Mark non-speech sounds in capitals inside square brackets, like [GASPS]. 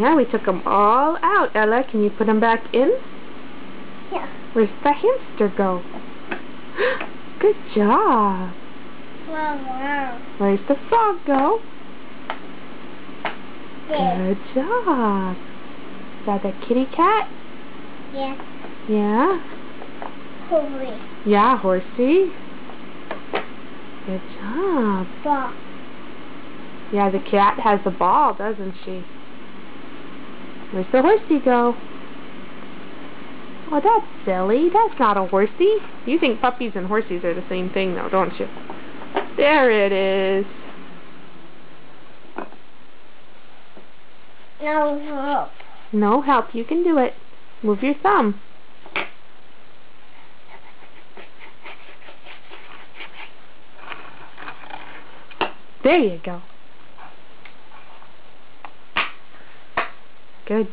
Yeah, we took them all out. Ella, can you put them back in? Yeah. Where's the hamster go? [GASPS] Good job. Wow, wow. Where's the frog go? There. Good job. Is that the kitty cat? Yeah. Yeah. Horsey. Yeah, horsey. Good job. Ball. Yeah, the cat has the ball, doesn't she? Where's the horsey go? Oh, that's silly. That's not a horsey. You think puppies and horses are the same thing, though, don't you? There it is. No rope. No help. You can do it. Move your thumb. There you go. Good